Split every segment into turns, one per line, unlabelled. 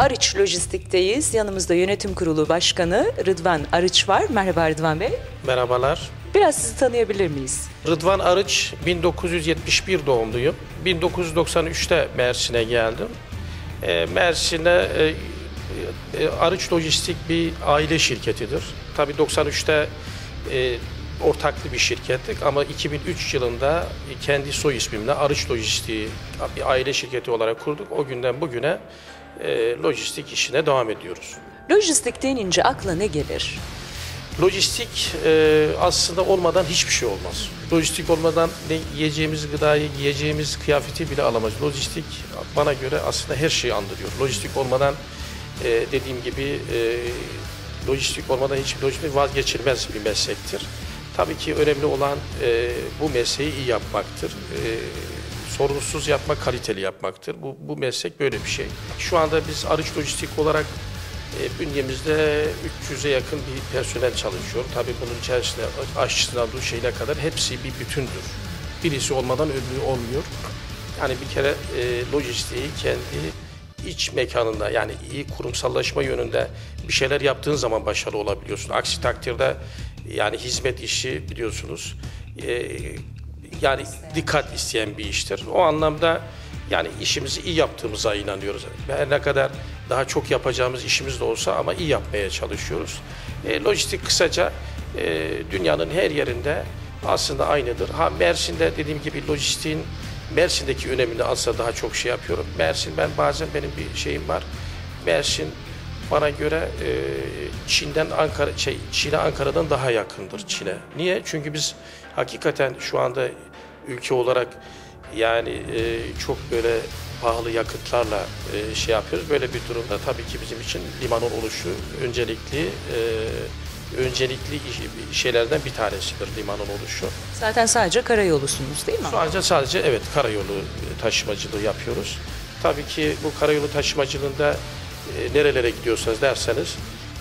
Arıç Lojistik'teyiz. Yanımızda yönetim kurulu başkanı Rıdvan Arıç var. Merhaba Rıdvan Bey.
Merhabalar.
Biraz sizi tanıyabilir miyiz?
Rıdvan Arıç 1971 doğumluyum. 1993'te Mersin'e geldim. E, Mersin'e e, e, Arıç Lojistik bir aile şirketidir. Tabii 93'te e, ortaklı bir şirkettik ama 2003 yılında kendi soy ismimle Arıç Lojistik'i bir aile şirketi olarak kurduk. O günden bugüne e, lojistik işine devam ediyoruz.
Lojistik denince akla ne gelir?
Lojistik e, aslında olmadan hiçbir şey olmaz. Lojistik olmadan ne yiyeceğimiz gıdayı, giyeceğimiz kıyafeti bile alamayız. Lojistik bana göre aslında her şeyi andırıyor. Lojistik olmadan e, dediğim gibi e, lojistik olmadan hiçbir lojistik vazgeçilmez bir meslektir. Tabii ki önemli olan e, bu mesleği iyi yapmaktır. E, sorunsuz yapmak, kaliteli yapmaktır. Bu, bu meslek böyle bir şey. Şu anda biz arıç lojistik olarak e, bünyemizde 300'e yakın bir personel çalışıyor. Tabii bunun içerisinde aşçısından bu şeyine kadar hepsi bir bütündür. Birisi olmadan öbürü olmuyor. Yani bir kere e, lojistiği kendi iç mekanında yani iyi kurumsallaşma yönünde bir şeyler yaptığın zaman başarılı olabiliyorsun. Aksi takdirde yani hizmet işi biliyorsunuz e, yani dikkat isteyen bir iştir. O anlamda yani işimizi iyi yaptığımıza inanıyoruz. Her ne kadar daha çok yapacağımız işimiz de olsa ama iyi yapmaya çalışıyoruz. E, lojistik kısaca e, dünyanın her yerinde aslında aynıdır. Ha Mersin'de dediğim gibi lojistiğin Mersin'deki önemini aslında daha çok şey yapıyorum. Mersin ben bazen benim bir şeyim var. Mersin bana göre e, Çin'den Ankara şey Çin'e Ankara'dan daha yakındır Çin'e. Niye? Çünkü biz hakikaten şu anda ülke olarak yani e, çok böyle pahalı yakıtlarla e, şey yapıyoruz. Böyle bir durumda tabii ki bizim için limanın oluşu öncelikli e, öncelikli şeylerden bir tanesidir limanın oluşu.
Zaten sadece karayolusunuz değil mi?
Sadece sadece evet karayolu taşımacılığı yapıyoruz. Tabii ki bu karayolu taşımacılığında nerelere gidiyorsanız derseniz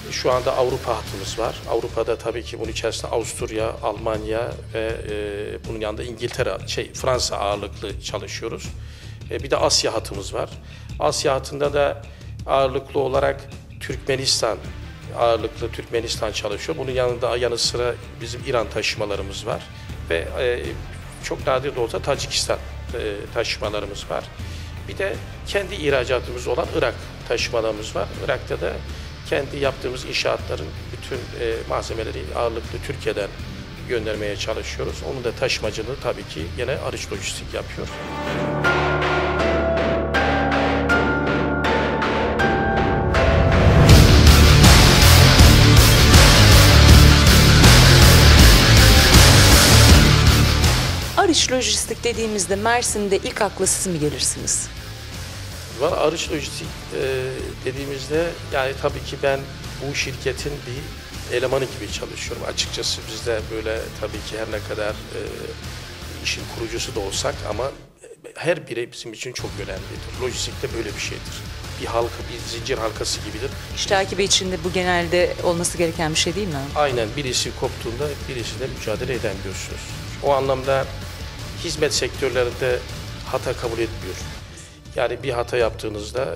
e, şu anda Avrupa hattımız var. Avrupa'da tabii ki bunun içerisinde Avusturya, Almanya ve e, bunun yanında İngiltere, şey Fransa ağırlıklı çalışıyoruz. E, bir de Asya hatımız var. Asya hatında da ağırlıklı olarak Türkmenistan ağırlıklı Türkmenistan çalışıyor. Bunun yanında yanı sıra bizim İran taşımalarımız var ve e, çok nadir de olsa Tacikistan e, taşımalarımız var. Bir de kendi ihracatımız olan Irak taşımalarımız var. Irak'ta da kendi yaptığımız inşaatların bütün e, malzemeleri ağırlıklı Türkiye'den göndermeye çalışıyoruz. Onun da taşımacılığı tabii ki yine Arıç Lojistik yapıyor.
Arıç Lojistik dediğimizde Mersin'de ilk akla siz mi gelirsiniz?
Var Arıç Lojistik e, dediğimizde yani tabii ki ben bu şirketin bir elemanı gibi çalışıyorum. Açıkçası biz de böyle tabii ki her ne kadar e, işin kurucusu da olsak ama her birey bizim için çok önemlidir. Lojistik de böyle bir şeydir. Bir halka, bir zincir halkası gibidir.
İş takibi içinde bu genelde olması gereken bir şey değil mi?
Aynen birisi koptuğunda birisiyle mücadele edemiyorsunuz. O anlamda hizmet sektörlerinde hata kabul etmiyor. Yani bir hata yaptığınızda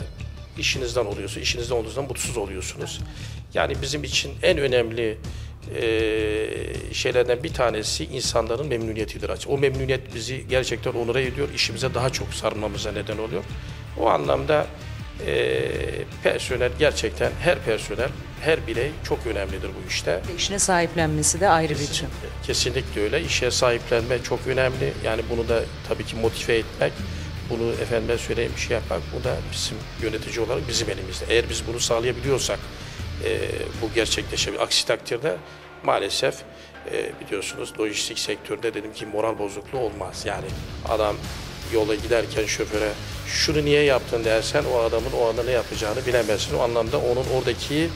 işinizden oluyorsunuz, işinizden olduğunuzda mutsuz oluyorsunuz. Yani bizim için en önemli eee, şeylerden bir tanesi insanların memnuniyetidir. O memnuniyet bizi gerçekten onura ediyor, işimize daha çok sarmamıza neden oluyor. O anlamda eee, personel gerçekten her personel, her birey çok önemlidir bu işte.
İşine sahiplenmesi de ayrı bir şey.
Kesinlikle öyle. İşe sahiplenme çok önemli. Yani bunu da tabii ki motive etmek, bunu efendime söyleyeyim bir şey yapmak, bu da bizim yönetici olarak bizim elimizde. Eğer biz bunu sağlayabiliyorsak e, bu gerçekleşebilir. Aksi takdirde maalesef e, biliyorsunuz lojistik sektöründe dedim ki moral bozukluğu olmaz. Yani adam yola giderken şoföre şunu niye yaptın dersen o adamın o anda ne yapacağını bilemezsin. O anlamda onun oradaki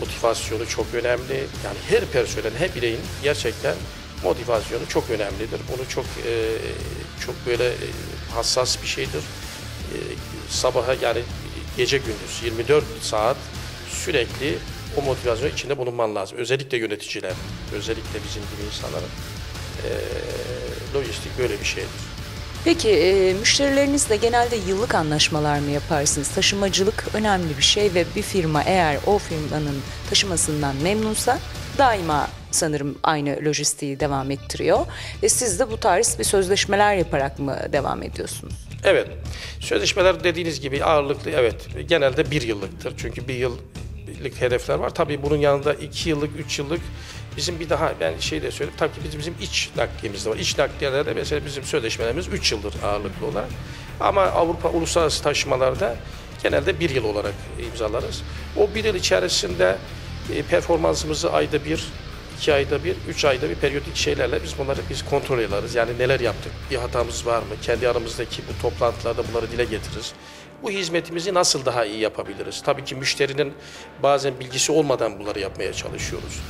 motivasyonu çok önemli. Yani her personelin, her bireyin gerçekten motivasyonu çok önemlidir. Bunu çok e, çok böyle e, hassas bir şeydir. E, sabaha yani gece gündüz 24 saat sürekli o motivasyon içinde bulunman lazım. Özellikle yöneticiler, özellikle bizim gibi insanların e, lojistik böyle bir şeydir.
Peki e, müşterilerinizle genelde yıllık anlaşmalar mı yaparsınız? Taşımacılık önemli bir şey ve bir firma eğer o firmanın taşımasından memnunsa daima sanırım aynı lojistiği devam ettiriyor. Ve siz de bu tarz bir sözleşmeler yaparak mı devam ediyorsunuz?
Evet. Sözleşmeler dediğiniz gibi ağırlıklı evet genelde bir yıllıktır. Çünkü bir yıllık hedefler var. Tabii bunun yanında iki yıllık, üç yıllık bizim bir daha ben şey de söyleyeyim. Tabii ki bizim, bizim iç nakliyemiz de var. İç nakliyelerde mesela bizim sözleşmelerimiz 3 yıldır ağırlıklı olarak. Ama Avrupa uluslararası taşımalarda genelde bir yıl olarak imzalarız. O bir yıl içerisinde e, performansımızı ayda bir, iki ayda bir, üç ayda bir periyodik şeylerle biz bunları biz kontrol ederiz. Yani neler yaptık, bir hatamız var mı, kendi aramızdaki bu toplantılarda bunları dile getiririz. Bu hizmetimizi nasıl daha iyi yapabiliriz? Tabii ki müşterinin bazen bilgisi olmadan bunları yapmaya çalışıyoruz.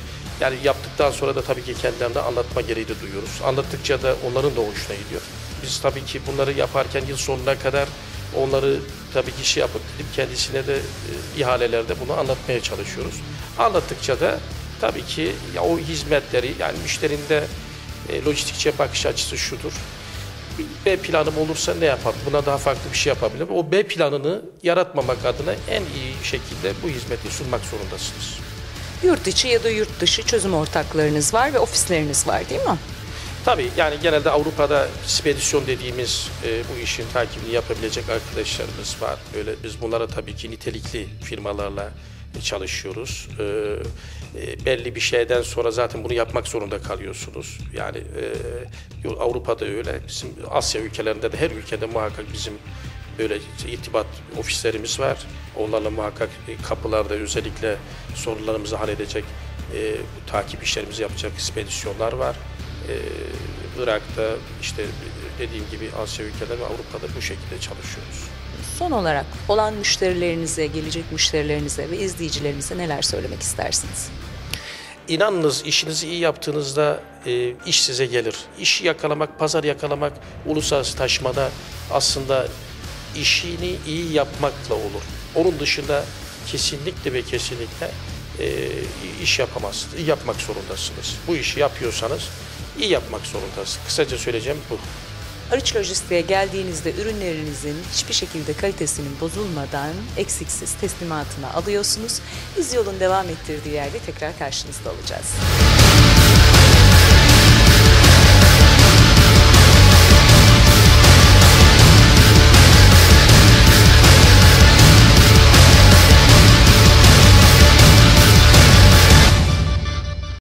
Yani yaptıktan sonra da tabii ki kendilerine anlatma gereği de duyuyoruz. Anlattıkça da onların da hoşuna gidiyor. Biz tabii ki bunları yaparken yıl sonuna kadar onları tabii ki şey yapıp kendisine de e, ihalelerde bunu anlatmaya çalışıyoruz. Anlattıkça da tabii ki ya o hizmetleri yani müşterinde e, lojistikçe bakış açısı şudur. B planım olursa ne yaparım? Buna daha farklı bir şey yapabilirim. O B planını yaratmamak adına en iyi şekilde bu hizmeti sunmak zorundasınız.
Yurt içi ya da yurt dışı çözüm ortaklarınız var ve ofisleriniz var değil mi?
Tabii yani genelde Avrupa'da spedisyon dediğimiz e, bu işin takibini yapabilecek arkadaşlarımız var. Böyle biz bunlara tabii ki nitelikli firmalarla çalışıyoruz. E, e, belli bir şeyden sonra zaten bunu yapmak zorunda kalıyorsunuz. Yani e, Avrupa'da öyle, bizim Asya ülkelerinde de her ülkede muhakkak bizim böyle irtibat ofislerimiz var. Onlarla muhakkak kapılarda özellikle sorularımızı halledecek e, takip işlerimizi yapacak spedisyonlar var. E, Irak'ta işte dediğim gibi Asya ülkeleri ve Avrupa'da bu şekilde çalışıyoruz.
Son olarak olan müşterilerinize, gelecek müşterilerinize ve izleyicilerinize neler söylemek istersiniz?
İnanınız işinizi iyi yaptığınızda e, iş size gelir. İşi yakalamak, pazar yakalamak uluslararası taşımada aslında işini iyi yapmakla olur. Onun dışında kesinlikle ve kesinlikle e, iş. İyi yapmak zorundasınız. Bu işi yapıyorsanız iyi yapmak zorundasınız. Kısaca söyleyeceğim bu.
Arıç Lojistik'e geldiğinizde ürünlerinizin hiçbir şekilde kalitesinin bozulmadan eksiksiz teslimatını alıyorsunuz. Biz yolun devam ettirdiği yerde tekrar karşınızda olacağız.